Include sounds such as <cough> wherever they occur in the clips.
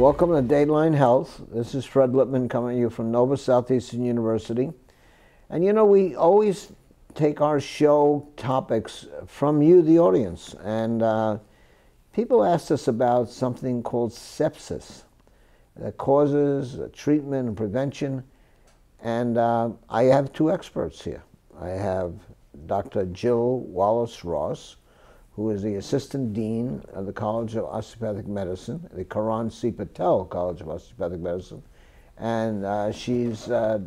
Welcome to Dateline Health. This is Fred Lipman coming to you from Nova Southeastern University. And you know, we always take our show topics from you, the audience. And uh, people asked us about something called sepsis that causes uh, treatment and prevention. And uh, I have two experts here. I have Dr. Jill Wallace Ross, who is the Assistant Dean of the College of Osteopathic Medicine, the Kiran C. Patel College of Osteopathic Medicine. And uh, she's uh,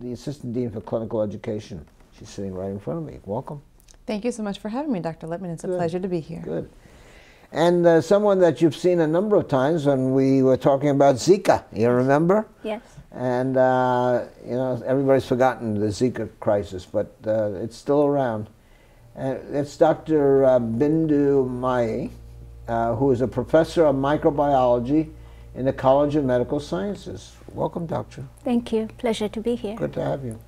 the Assistant Dean for Clinical Education. She's sitting right in front of me. Welcome. Thank you so much for having me, Dr. Lipman. It's Good. a pleasure to be here. Good. And uh, someone that you've seen a number of times when we were talking about Zika, you remember? Yes. And, uh, you know, everybody's forgotten the Zika crisis, but uh, it's still around. And it's Dr. Uh, Bindu Mayi, uh, who is a professor of microbiology in the College of Medical Sciences. Welcome, doctor. Thank you. Pleasure to be here. Good to have you.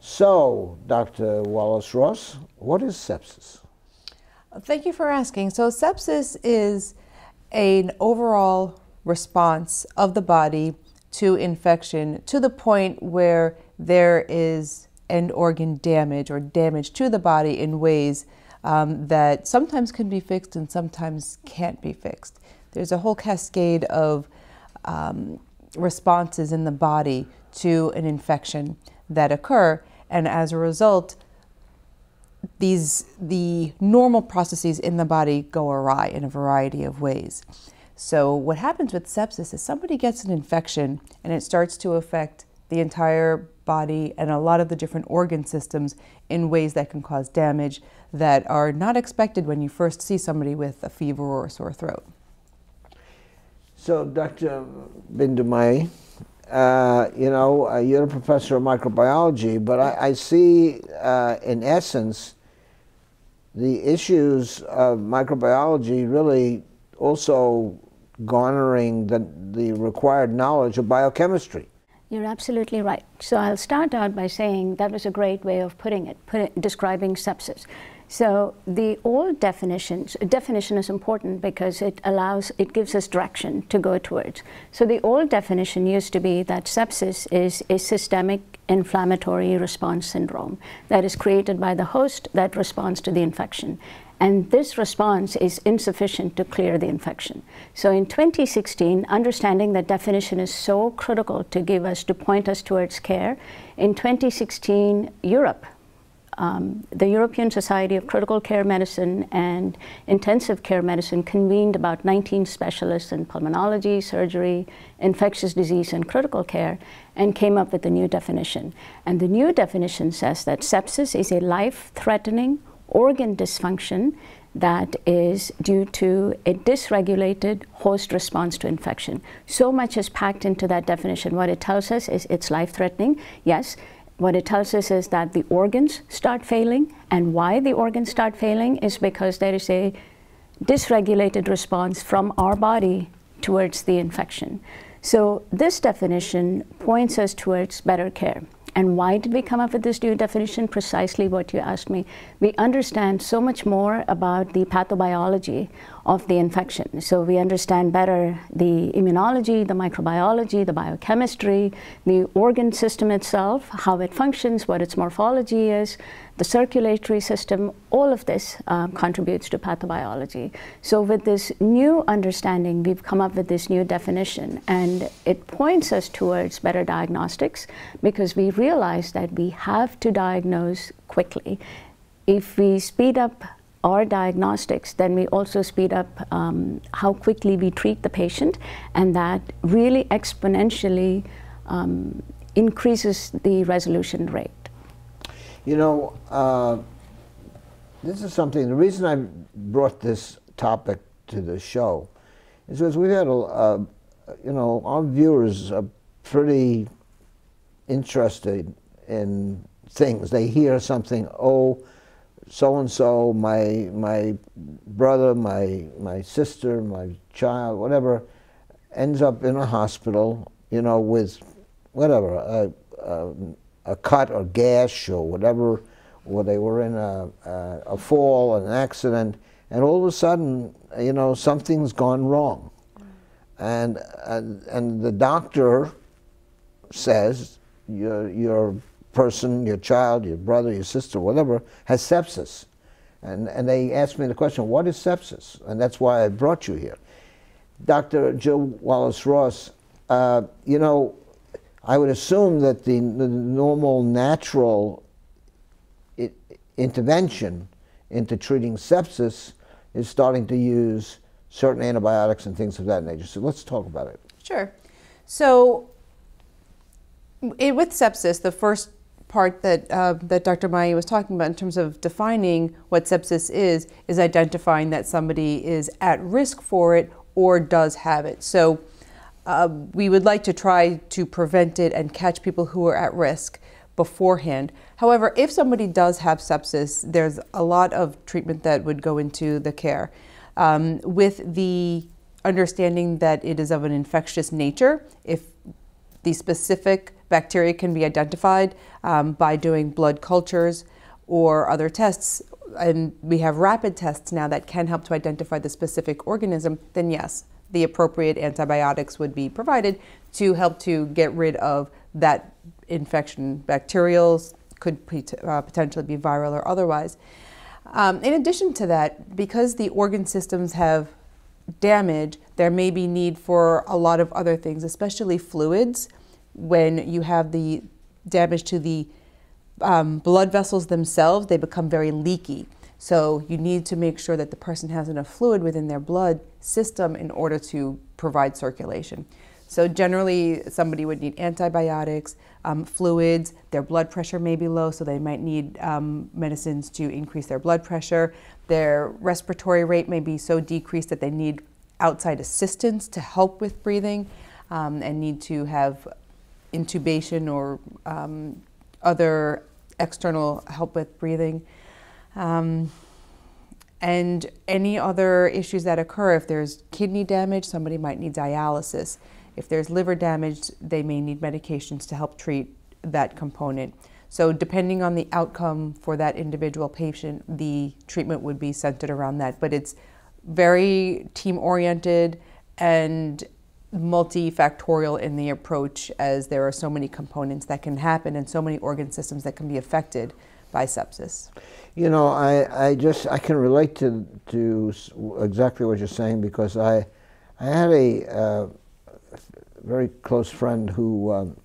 So, Dr. Wallace Ross, what is sepsis? Thank you for asking. So, sepsis is an overall response of the body to infection to the point where there is end organ damage or damage to the body in ways um, that sometimes can be fixed and sometimes can't be fixed. There's a whole cascade of um, responses in the body to an infection that occur, and as a result, these the normal processes in the body go awry in a variety of ways. So what happens with sepsis is somebody gets an infection and it starts to affect the entire body and a lot of the different organ systems in ways that can cause damage that are not expected when you first see somebody with a fever or a sore throat. So, Dr. Bindu Mayi, uh, you know, uh, you're a professor of microbiology, but I, I see, uh, in essence, the issues of microbiology really also garnering the, the required knowledge of biochemistry. You're absolutely right. So I'll start out by saying that was a great way of putting it, put it describing sepsis. So the old definitions, definition is important because it allows, it gives us direction to go towards. So the old definition used to be that sepsis is a systemic inflammatory response syndrome that is created by the host that responds to the infection. And this response is insufficient to clear the infection. So in 2016, understanding that definition is so critical to give us, to point us towards care, in 2016, Europe um, the European Society of Critical Care Medicine and Intensive Care Medicine convened about 19 specialists in pulmonology, surgery, infectious disease, and critical care and came up with a new definition. And the new definition says that sepsis is a life threatening organ dysfunction that is due to a dysregulated host response to infection. So much is packed into that definition. What it tells us is it's life threatening, yes what it tells us is that the organs start failing, and why the organs start failing is because there is a dysregulated response from our body towards the infection. So this definition points us towards better care. And why did we come up with this new definition? Precisely what you asked me. We understand so much more about the pathobiology of the infection. So we understand better the immunology, the microbiology, the biochemistry, the organ system itself, how it functions, what its morphology is, the circulatory system, all of this um, contributes to pathobiology. So with this new understanding, we've come up with this new definition and it points us towards better diagnostics because we realize that we have to diagnose quickly. If we speed up our diagnostics, then we also speed up um, how quickly we treat the patient, and that really exponentially um, increases the resolution rate. You know, uh, this is something, the reason I brought this topic to the show is because we've had, a, uh, you know, our viewers are pretty interested in things. They hear something, oh, so and so, my my brother, my my sister, my child, whatever, ends up in a hospital, you know, with whatever a, a, a cut or gash or whatever, or they were in a, a, a fall, an accident, and all of a sudden, you know, something's gone wrong. and, and, and the doctor says your, your person, your child, your brother, your sister, whatever, has sepsis. And, and they asked me the question, what is sepsis? And that's why I brought you here. Dr. Joe Wallace Ross, uh, you know, I would assume that the, the normal, natural intervention into treating sepsis is starting to use certain antibiotics and things of that nature. So let's talk about it. Sure. So, it, with sepsis, the first part that uh, that Dr. Mayi was talking about in terms of defining what sepsis is is identifying that somebody is at risk for it or does have it. So. Uh, we would like to try to prevent it and catch people who are at risk beforehand. However, if somebody does have sepsis, there's a lot of treatment that would go into the care. Um, with the understanding that it is of an infectious nature, if the specific bacteria can be identified um, by doing blood cultures or other tests, and we have rapid tests now that can help to identify the specific organism, then yes, the appropriate antibiotics would be provided to help to get rid of that infection, bacterial, could uh, potentially be viral or otherwise. Um, in addition to that, because the organ systems have damage, there may be need for a lot of other things, especially fluids. When you have the damage to the um, blood vessels themselves, they become very leaky. So you need to make sure that the person has enough fluid within their blood system in order to provide circulation. So generally, somebody would need antibiotics, um, fluids. Their blood pressure may be low, so they might need um, medicines to increase their blood pressure. Their respiratory rate may be so decreased that they need outside assistance to help with breathing, um, and need to have intubation or um, other external help with breathing. Um, and any other issues that occur, if there's kidney damage, somebody might need dialysis. If there's liver damage, they may need medications to help treat that component. So, depending on the outcome for that individual patient, the treatment would be centered around that. But it's very team oriented and multifactorial in the approach, as there are so many components that can happen and so many organ systems that can be affected by sepsis. You know, I, I just I can relate to to exactly what you're saying because I I had a uh, very close friend who um,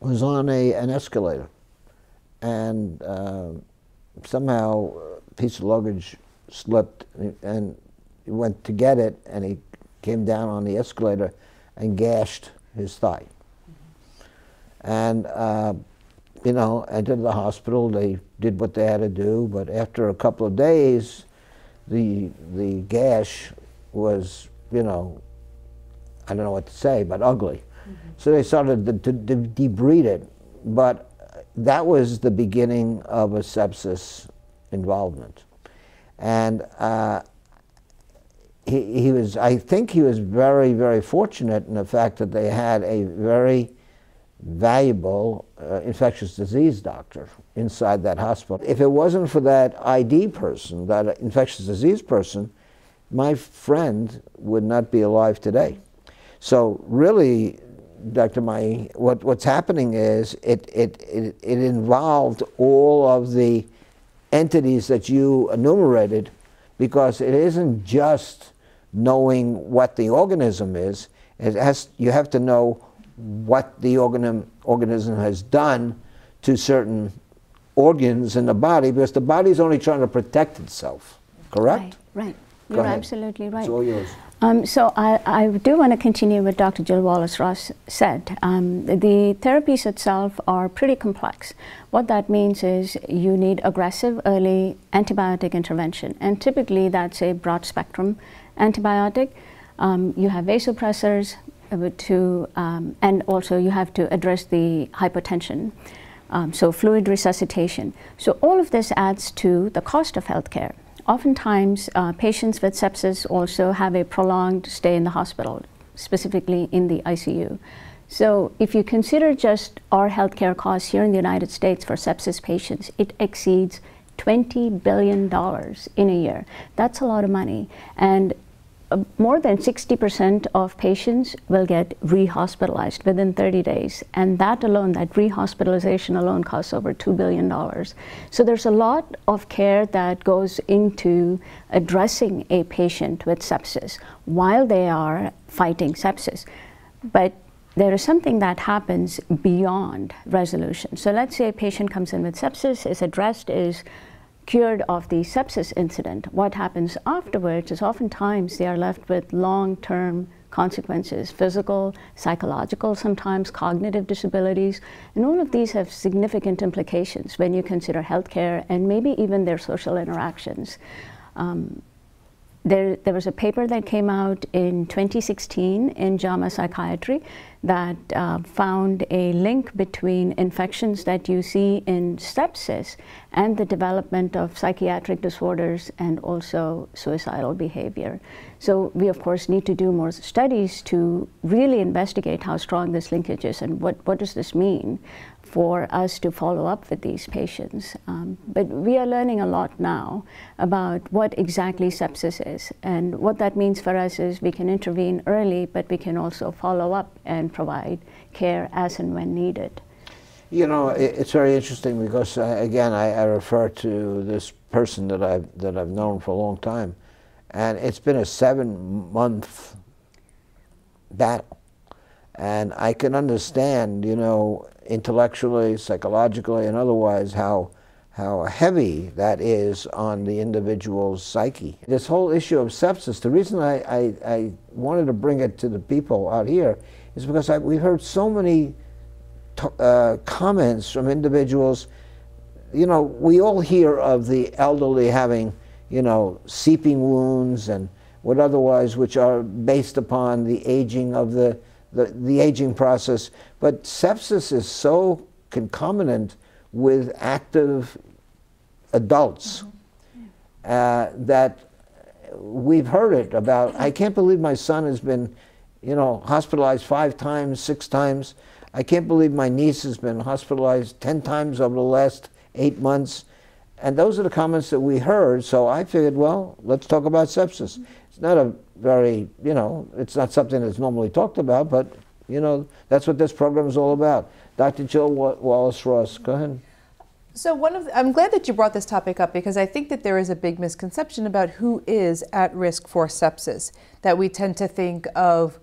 was on a, an escalator, and uh, somehow a piece of luggage slipped, and he went to get it, and he came down on the escalator and gashed his thigh. And uh, you know, entered the hospital. They did what they had to do, but after a couple of days, the the gash was, you know, I don't know what to say, but ugly. Mm-hmm. So they started to, to, to, debride it. But that was the beginning of a sepsis involvement. And uh, he, he was, I think he was very, very fortunate in the fact that they had a very valuable uh, infectious disease doctor inside that hospital. If it wasn't for that ID person, that infectious disease person, my friend would not be alive today. So really, Dr. Mayi, what, what's happening is it, it, it, it involved all of the entities that you enumerated because it isn't just knowing what the organism is, it has, you have to know what the organism, organism has done to certain organs in the body because the body is only trying to protect itself, correct? Right, right. You're absolutely right. It's all yours. Um, so I, I, do want to continue what Dr. Jill Wallace Ross said. Um, the therapies itself are pretty complex. What that means is you need aggressive early antibiotic intervention, and typically that's a broad spectrum antibiotic. Um, you have vasopressors to, um, and also you have to address the hypotension. Um, so fluid resuscitation. So all of this adds to the cost of healthcare. Oftentimes, uh, patients with sepsis also have a prolonged stay in the hospital, specifically in the ICU. So, if you consider just our healthcare costs here in the United States for sepsis patients, it exceeds $20 billion in a year. That's a lot of money. And more than 60% of patients will get rehospitalized within 30 days. And that alone, that rehospitalization alone costs over $2 billion. So there's a lot of care that goes into addressing a patient with sepsis while they are fighting sepsis. But there is something that happens beyond resolution. So let's say a patient comes in with sepsis, is addressed, is cured of the sepsis incident. What happens afterwards is oftentimes they are left with long-term consequences, physical, psychological, sometimes cognitive disabilities, and all of these have significant implications when you consider healthcare and maybe even their social interactions. Um, there, there was a paper that came out in 2016 in JAMA Psychiatry that uh, found a link between infections that you see in sepsis and the development of psychiatric disorders and also suicidal behavior. So we of course need to do more studies to really investigate how strong this linkage is and what, what does this mean for us to follow up with these patients. Um, but we are learning a lot now about what exactly sepsis is. And what that means for us is we can intervene early, but we can also follow up and provide care as and when needed. You know, it's very interesting because, uh, again, I, I, refer to this person that I've, that I've known for a long time, and it's been a seven month battle. And I can understand, you know, intellectually, psychologically, and otherwise, how, how heavy that is on the individual's psyche. This whole issue of sepsis, the reason I, I, I wanted to bring it to the people out here is because I, we heard so many uh, comments from individuals. You know, we all hear of the elderly having, you know, seeping wounds and what otherwise, which are based upon the aging of the the, the aging process. But sepsis is so concomitant with active adults uh, that we've heard it about. I can't believe my son has been, you know, hospitalized five times, six times. I can't believe my niece has been hospitalized 10 times over the last eight months. And those are the comments that we heard. So I figured, well, let's talk about sepsis. It's not a very, you know, it's not something that's normally talked about, but, you know, that's what this program is all about. Dr. Jill Wallace Ross, go ahead. So one of the, I'm glad that you brought this topic up because I think that there is a big misconception about who is at risk for sepsis. That we tend to think of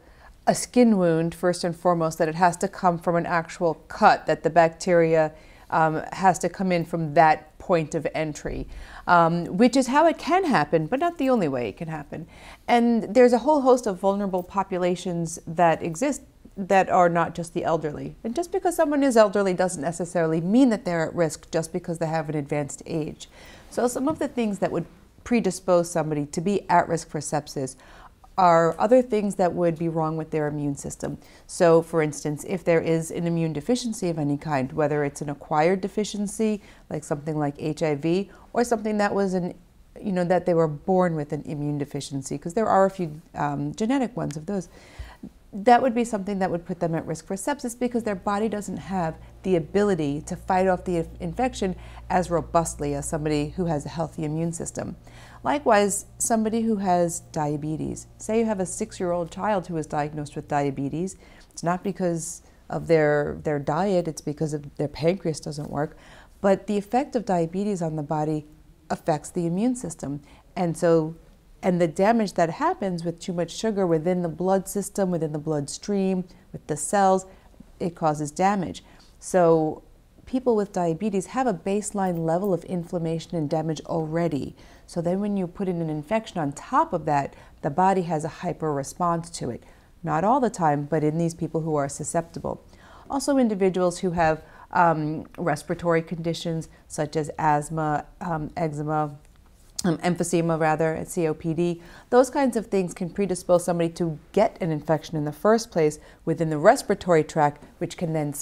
a skin wound first and foremost, that it has to come from an actual cut, that the bacteria um, has to come in from that point of entry, um, which is how it can happen, but not the only way it can happen. And there's a whole host of vulnerable populations that exist that are not just the elderly. And just because someone is elderly doesn't necessarily mean that they're at risk just because they have an advanced age. So some of the things that would predispose somebody to be at risk for sepsis are other things that would be wrong with their immune system. So, for instance, if there is an immune deficiency of any kind, whether it's an acquired deficiency, like something like HIV, or something that was an you know that they were born with an immune deficiency, because there are a few um, genetic ones of those. That would be something that would put them at risk for sepsis because their body doesn't have the ability to fight off the infection as robustly as somebody who has a healthy immune system. Likewise, somebody who has diabetes, say you have a six year old child who is diagnosed with diabetes, it's not because of their, their diet, it's because of their pancreas doesn't work. But the effect of diabetes on the body affects the immune system. And so, and the damage that happens with too much sugar within the blood system, within the bloodstream, with the cells, it causes damage. So, people with diabetes have a baseline level of inflammation and damage already. So then when you put in an infection on top of that, the body has a hyper response to it. Not all the time, but in these people who are susceptible. Also individuals who have um, respiratory conditions such as asthma, um, eczema, um, emphysema rather, and COPD, those kinds of things can predispose somebody to get an infection in the first place within the respiratory tract, which can then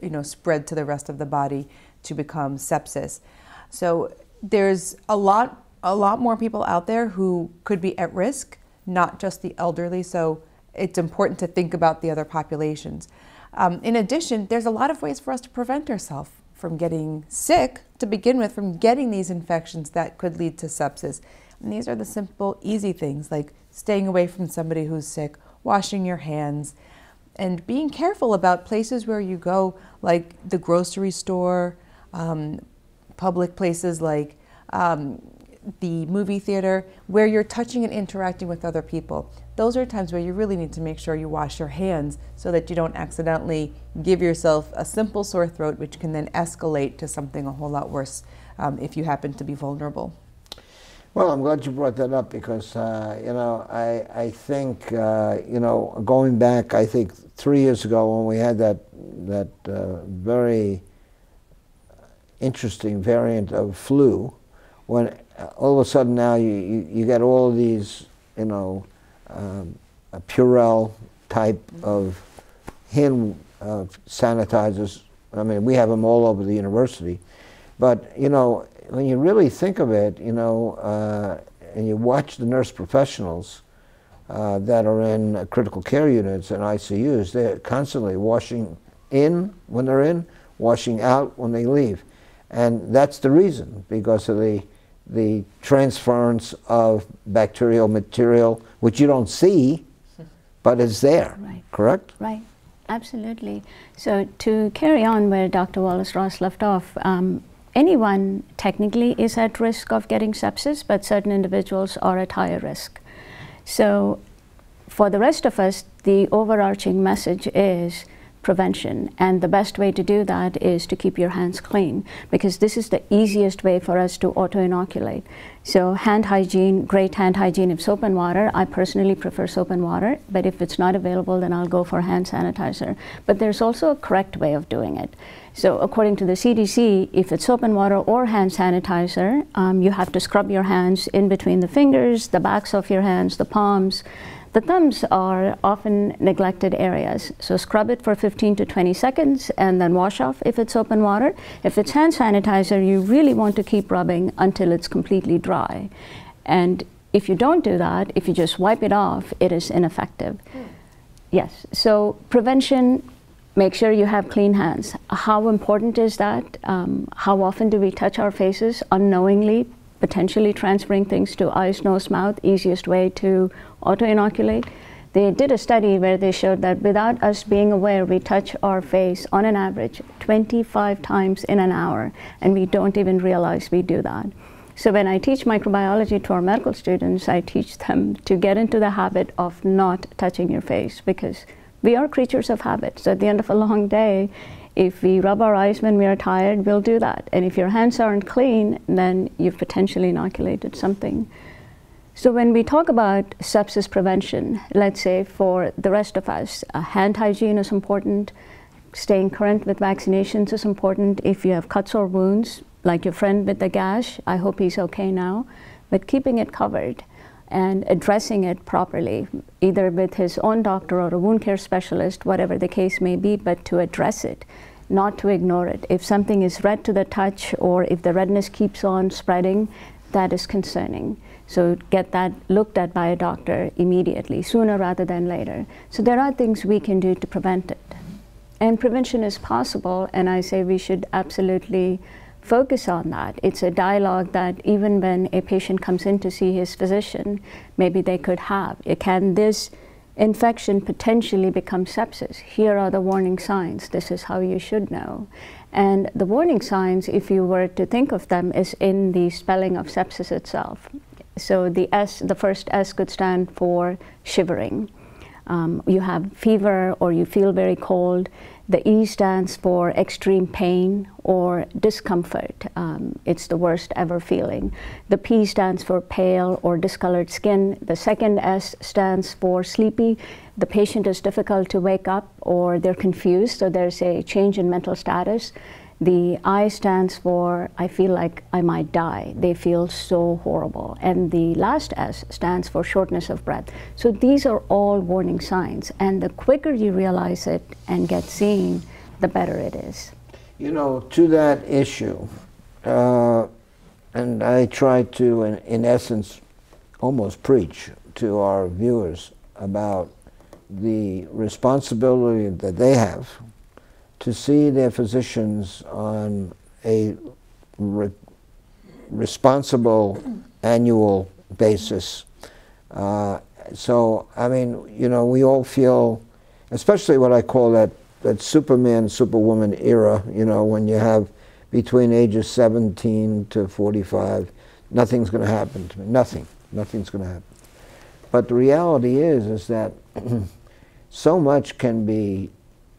you know, spread to the rest of the body to become sepsis. So there's a lot, a lot more people out there who could be at risk, not just the elderly. So it's important to think about the other populations. Um, in addition, there's a lot of ways for us to prevent ourselves from getting sick to begin with, from getting these infections that could lead to sepsis. And these are the simple, easy things like staying away from somebody who's sick, washing your hands, and being careful about places where you go, like the grocery store, um, public places like um, the movie theater, where you're touching and interacting with other people. Those are times where you really need to make sure you wash your hands so that you don't accidentally give yourself a simple sore throat, which can then escalate to something a whole lot worse um, if you happen to be vulnerable. Well, I'm glad you brought that up because uh, you know I I think uh, you know going back I think three years ago when we had that that uh, very interesting variant of flu, when all of a sudden now you, you, you get all of these you know um, a Purell type of hand uh, sanitizers. I mean we have them all over the university, but you know when you really think of it, you know, uh, and you watch the nurse professionals uh, that are in uh, critical care units and ICUs, they're constantly washing in when they're in, washing out when they leave. And that's the reason, because of the, the transference of bacterial material, which you don't see, but is there, Right. correct? Right, absolutely. So to carry on where Dr. Wallace Ross left off, um, anyone technically is at risk of getting sepsis, but certain individuals are at higher risk. So for the rest of us, the overarching message is prevention. And the best way to do that is to keep your hands clean because this is the easiest way for us to auto inoculate. So, hand hygiene, great hand hygiene of soap and water. I personally prefer soap and water, but if it's not available, then I'll go for hand sanitizer. But there's also a correct way of doing it. So, according to the CDC, if it's soap and water or hand sanitizer, um, you have to scrub your hands in between the fingers, the backs of your hands, the palms. The thumbs are often neglected areas. So scrub it for 15 to 20 seconds and then wash off if it's open water. If it's hand sanitizer, you really want to keep rubbing until it's completely dry. And if you don't do that, if you just wipe it off, it is ineffective. Yes, so prevention, make sure you have clean hands. How important is that? Um, how often do we touch our faces unknowingly, potentially transferring things to eyes, nose, mouth? Easiest way to auto inoculate. They did a study where they showed that without us being aware, we touch our face on an average 25 times in an hour, and we don't even realize we do that. So when I teach microbiology to our medical students, I teach them to get into the habit of not touching your face because we are creatures of habit. So at the end of a long day, if we rub our eyes when we are tired, we'll do that. And if your hands aren't clean, then you've potentially inoculated something. So when we talk about sepsis prevention, let's say for the rest of us, uh, hand hygiene is important, staying current with vaccinations is important. If you have cuts or wounds, like your friend with the gash, I hope he's okay now, but keeping it covered and addressing it properly, either with his own doctor or a wound care specialist, whatever the case may be, but to address it, not to ignore it. If something is red to the touch or if the redness keeps on spreading, that is concerning. So get that looked at by a doctor immediately, sooner rather than later. So there are things we can do to prevent it. And prevention is possible, and I say we should absolutely focus on that. It's a dialogue that even when a patient comes in to see his physician, maybe they could have. Can this infection potentially become sepsis? Here are the warning signs. This is how you should know. And the warning signs, if you were to think of them, is in the spelling of sepsis itself. So the S, the first S could stand for shivering. Um, you have fever or you feel very cold. The E stands for extreme pain or discomfort. Um, it's the worst ever feeling. The P stands for pale or discolored skin. The second S stands for sleepy. The patient is difficult to wake up or they're confused, so there's a change in mental status. The I stands for I feel like I might die. They feel so horrible. And the last S stands for shortness of breath. So these are all warning signs. And the quicker you realize it and get seen, the better it is. You know, to that issue, uh, and I try to, in, in essence, almost preach to our viewers about the responsibility that they have to see their physicians on a re responsible annual basis. Uh, so, I mean, you know, we all feel, especially what I call that, that Superman, Superwoman era, you know, when you have between ages 17 to 45, nothing's going to happen to me. Nothing. Nothing's going to happen. But the reality is, is that <clears throat> so much can be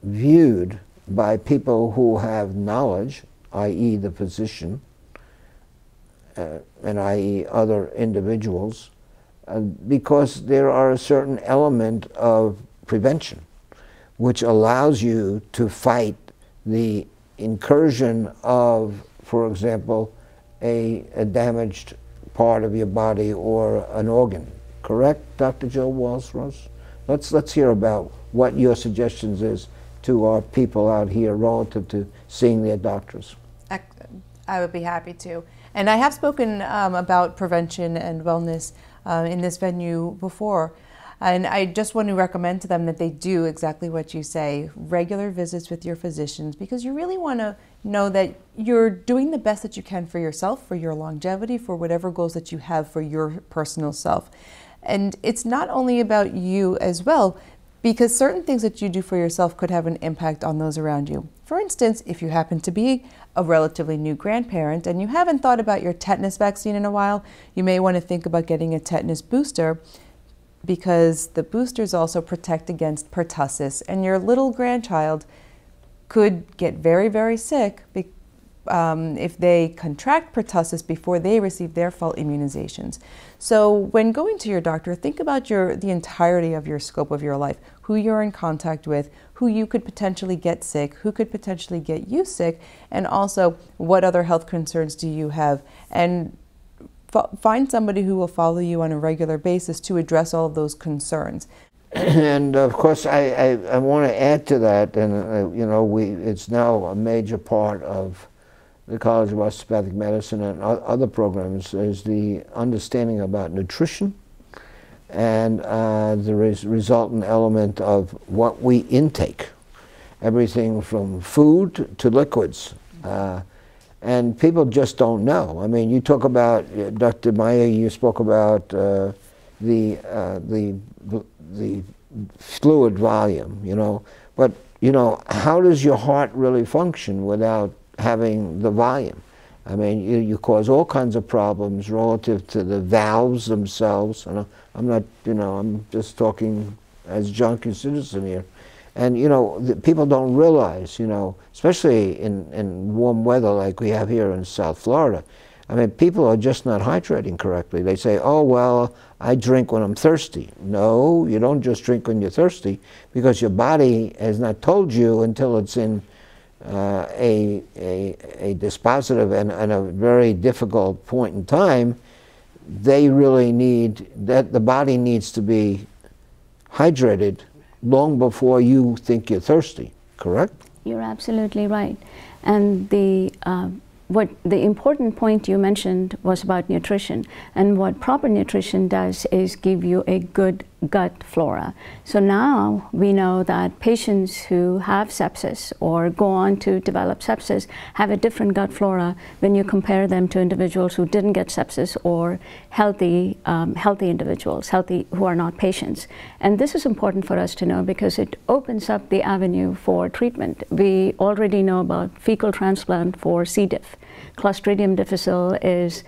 viewed by people who have knowledge, i.e., the physician, uh, and i.e., other individuals, uh, because there are a certain element of prevention which allows you to fight the incursion of, for example, a, a damaged part of your body or an organ. Correct, Dr. Joe Wallace-Ross? Let's, let's hear about what your suggestions is to our people out here relative to seeing their doctors. I would be happy to. And I have spoken um, about prevention and wellness uh, in this venue before. And I just want to recommend to them that they do exactly what you say regular visits with your physicians because you really want to know that you're doing the best that you can for yourself, for your longevity, for whatever goals that you have for your personal self. And it's not only about you as well, because certain things that you do for yourself could have an impact on those around you. For instance, if you happen to be a relatively new grandparent and you haven't thought about your tetanus vaccine in a while, you may want to think about getting a tetanus booster because the boosters also protect against pertussis, and your little grandchild could get very, very sick um, if they contract pertussis before they receive their full immunizations. So when going to your doctor, think about your, the entirety of your scope of your life, who you're in contact with, who you could potentially get sick, who could potentially get you sick, and also what other health concerns do you have. And find somebody who will follow you on a regular basis to address all of those concerns. And of course, I, I, I want to add to that, and uh, you know, we, it's now a major part of the College of Osteopathic Medicine and other programs is the understanding about nutrition and uh, the res resultant element of what we intake, everything from food to liquids. Uh, and people just don't know. I mean, you talk about, uh, Dr. Mayi, you spoke about uh, the, uh, the, the fluid volume, you know, but, you know, how does your heart really function without having the volume. I mean, you, you cause all kinds of problems relative to the valves themselves. And I'm not, you know, I'm just talking as junkie citizen here. And, you know, people don't realize, you know, especially in, in warm weather like we have here in South Florida, I mean, people are just not hydrating correctly. They say, oh, well, I drink when I'm thirsty. No, you don't just drink when you're thirsty because your body has not told you until it's in uh, a, a, a, dispositive and, and, a very difficult point in time, they really need, that the body needs to be hydrated long before you think you're thirsty, correct? You're absolutely right. And the uh, what the important point you mentioned was about nutrition. And what proper nutrition does is give you a good gut flora. So now we know that patients who have sepsis or go on to develop sepsis have a different gut flora when you compare them to individuals who didn't get sepsis or healthy, um, healthy individuals, healthy who are not patients. And this is important for us to know because it opens up the avenue for treatment. We already know about fecal transplant for C. diff. Clostridium difficile is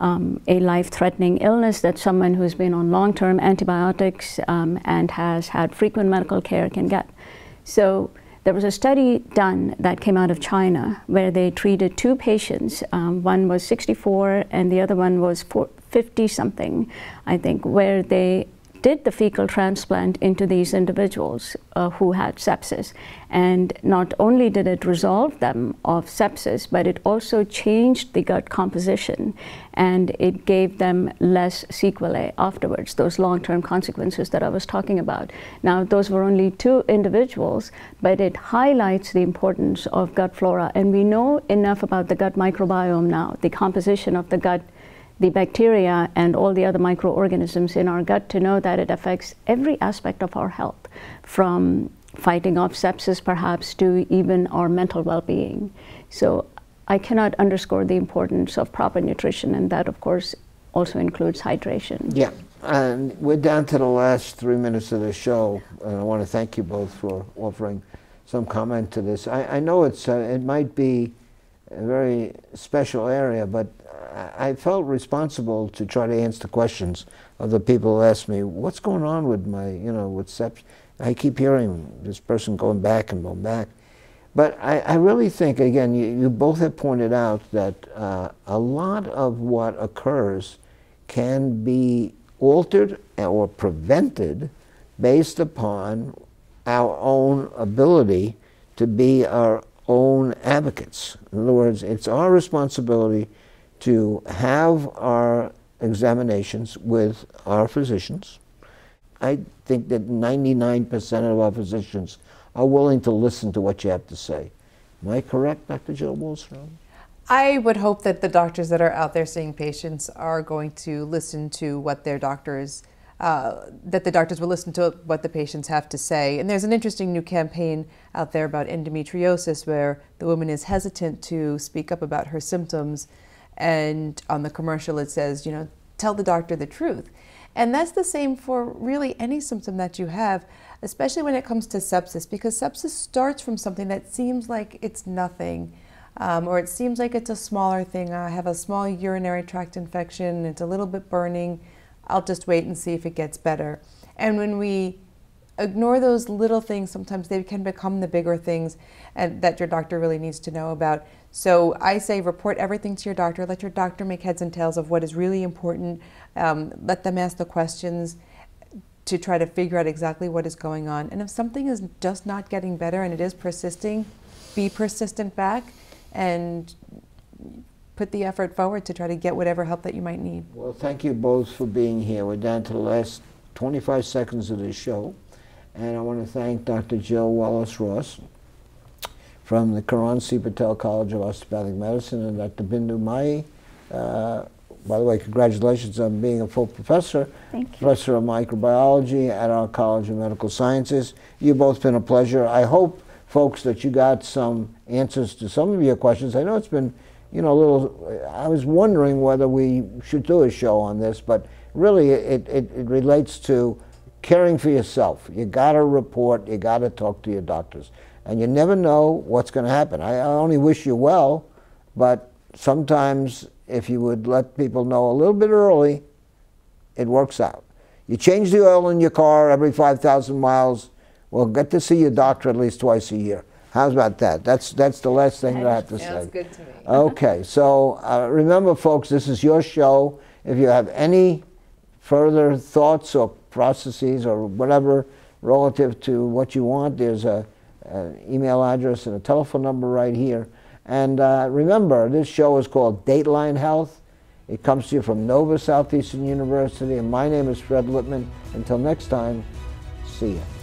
um, a life-threatening illness that someone who's been on long-term antibiotics um, and has had frequent medical care can get. So there was a study done that came out of China where they treated two patients. Um, one was 64 and the other one was 50 something, I think, where they did the fecal transplant into these individuals uh, who had sepsis. And not only did it resolve them of sepsis, but it also changed the gut composition and it gave them less sequelae afterwards, those long-term consequences that I was talking about. Now, those were only two individuals, but it highlights the importance of gut flora. And we know enough about the gut microbiome now, the composition of the gut the bacteria and all the other microorganisms in our gut to know that it affects every aspect of our health, from fighting off sepsis perhaps to even our mental well-being. So I cannot underscore the importance of proper nutrition and that of course also includes hydration. Yeah, and we're down to the last three minutes of the show, and I want to thank you both for offering some comment to this. I, I know it's uh, it might be a very special area, but I, felt responsible to try to answer the questions of the people who asked me, "What's going on with my, you know, with SEPS?" I keep hearing this person going back and going back. But I, I really think, again, you, you, both have pointed out that uh, a lot of what occurs can be altered or prevented based upon our own ability to be our own advocates. In other words, it's our responsibility to have our examinations with our physicians. I think that 99% of our physicians are willing to listen to what you have to say. Am I correct, Dr. Jill Wallace Ross? I would hope that the doctors that are out there seeing patients are going to listen to what their doctors, uh, that the doctors will listen to what the patients have to say. And there's an interesting new campaign out there about endometriosis where the woman is hesitant to speak up about her symptoms. And on the commercial, it says, you know, tell the doctor the truth. And that's the same for really any symptom that you have, especially when it comes to sepsis, because sepsis starts from something that seems like it's nothing um, or it seems like it's a smaller thing. I have a small urinary tract infection, it's a little bit burning. I'll just wait and see if it gets better. And when we ignore those little things, sometimes they can become the bigger things and that your doctor really needs to know about. So I say report everything to your doctor. Let your doctor make heads and tails of what is really important. Um, let them ask the questions to try to figure out exactly what is going on. And if something is just not getting better and it is persisting, be persistent back and put the effort forward to try to get whatever help that you might need. Well, thank you both for being here. We're down to the last 25 seconds of this show. And I want to thank Dr. Jill Wallace Ross from the Kiran C. Patel College of Osteopathic Medicine and Dr. Bindu Mayi. Uh, by the way, congratulations on being a full professor, professor of microbiology at our College of Medical Sciences. You've both been a pleasure. I hope folks that you got some answers to some of your questions. I know it's been, you know, a little, I was wondering whether we should do a show on this, but really it, it, it relates to caring for yourself. You got to report, you got to talk to your doctors. And you never know what's going to happen. I, I only wish you well, but sometimes if you would let people know a little bit early, it works out. You change the oil in your car every 5,000 miles, well, get to see your doctor at least twice a year. How's about that? That's that's the last thing that I have to say. Good to me. okay, <laughs> so uh, remember, folks, this is your show. If you have any further thoughts or processes or whatever relative to what you want, there's a, an email address and a telephone number right here. And uh, remember, this show is called Dateline Health. It comes to you from Nova Southeastern University, and my name is Fred Lipman. Until next time, see you.